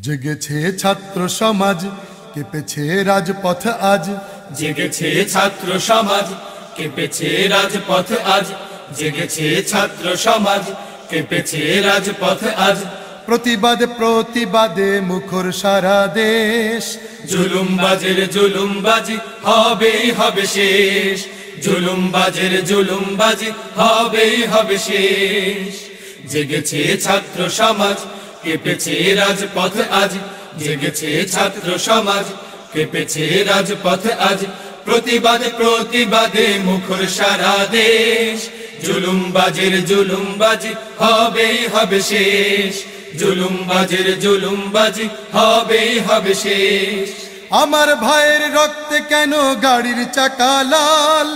জেগেছে ছাত্র সমাজ কেঁপেছে রাজপথ আজ। জেগেছে ছাত্র সমাজ কেঁপেছে রাজপথ আজ। জেগেছে ছাত্র সমাজ কেঁপেছে রাজপথ আজ। প্রতিবাদ প্রতিবাদে মুখর সারা দেশ। জুলুমবাজের জুলুমবাজি হবেই হবে শেষ। জুলুমবাজের জুলুমবাজি হবেই হবে শেষ। জেগেছে ছাত্র সমাজ কেঁপেছে রাজপথ আজ, জেগেছে ছাত্র সমাজ। কেঁপেছে রাজপথ আজ, প্রতিবাদ প্রতিবাদে মুখর সারা দেশ। জুলুমবাজের জুলুমবাজি হবেই হবে শেষ। জুলুমবাজের জুলুমবাজি হবেই হবে শেষ। আমার ভাইয়ের রক্তে কেন গাড়ির চাকা লাল?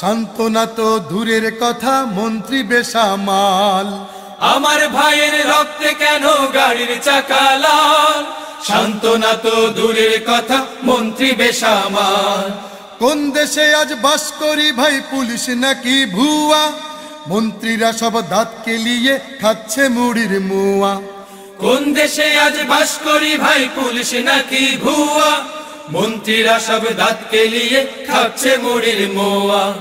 সান্ত্বনা তো দূরের কথা, মন্ত্রী বেসামাল। আমার ভাইয়ের রক্তে কেন গাড়ির চাকা লাল? সান্ত্বনা তো দূরের কথা মন্ত্রী বেসামাল কোন দেশে আজ বাস করি ভাই পুলিশ নাকি ভুয়া? মন্ত্রীরা সব দাঁত কেলিয়ে খাচ্ছে মুড়ির মুয়া। কোন দেশে আজ বাস করি ভাই পুলিশ নাকি ভুয়া? মন্ত্রীরা সব দাঁত কেলিয়ে খাচ্ছে মুড়ির মোয়া।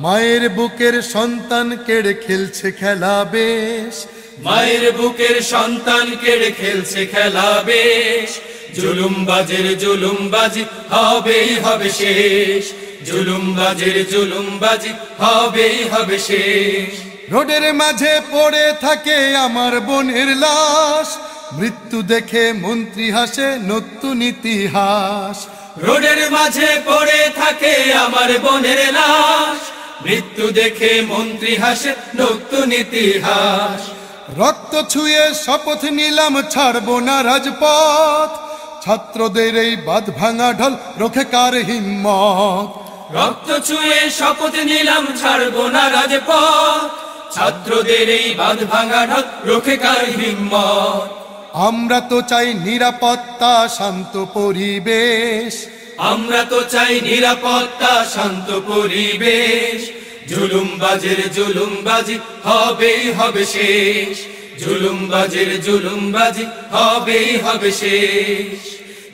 মায়ের বুকের সন্তান কেড়ে খেলছে খেলা বেশ। মায়ের বুকের সন্তান কেড়ে খেলছে খেলা বেশ। জুলুমবাজের জুলুমবাজি হবেই হবে শেষ। জুলুমবাজের জুলুমবাজি হবেই হবে শেষ। রোডের মাঝে পড়ে থাকে আমার বোনের লাশ। মৃত্যু দেখে মন্ত্রী হাসে নতুন ইতিহাস। রোডের মাঝে পড়ে থাকে আমার বোনের লাশ। মৃত্যু দেখে মন্ত্রী হাসে নতুন ইতিহাস রক্ত ছুঁয়ে শপথ নিলাম ছাড়বো না রাজপথ। ছাত্রদের এই বাদ ভাঙা ঢল রোখে কার হিম্মত? রক্ত ছুঁয়ে শপথ নিলাম ছাড়বো না রাজপথ। ছাত্রদের এই বাঁধ ভাঙা ঢল রোখে কার হিম্মত? আমরা তো চাই নিরাপত্তা শান্ত পরিবেশ। আমরা তো চাই নিরাপত্তা, শান্ত পরিবেশ। জুলুমবাজের জুলুমবাজি হবেই হবে শেষ। জুলুমবাজের জুলুমবাজি হবেই হবে শেষ।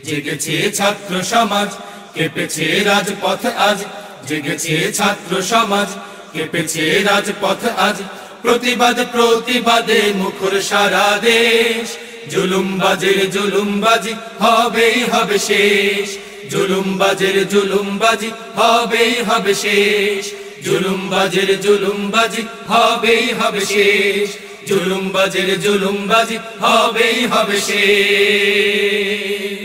জেগেছে ছাত্র সমাজ, কেঁপেছে রাজপথ আজ। জেগেছে ছাত্র সমাজ, কেঁপেছে রাজপথ আজ। প্রতিবাদ, প্রতিবাদে মুখর সারা দেশ। জুলুমবাজের জুলুমবাজি হবেই হবে শেষ। জুলুমবাজের জুলুমবাজি হবেই হবে শেষ। জুলুমবাজের জুলুমবাজি হবেই হবে শেষ। জুলুমবাজের জুলুমবাজি হবেই হবে শেষ।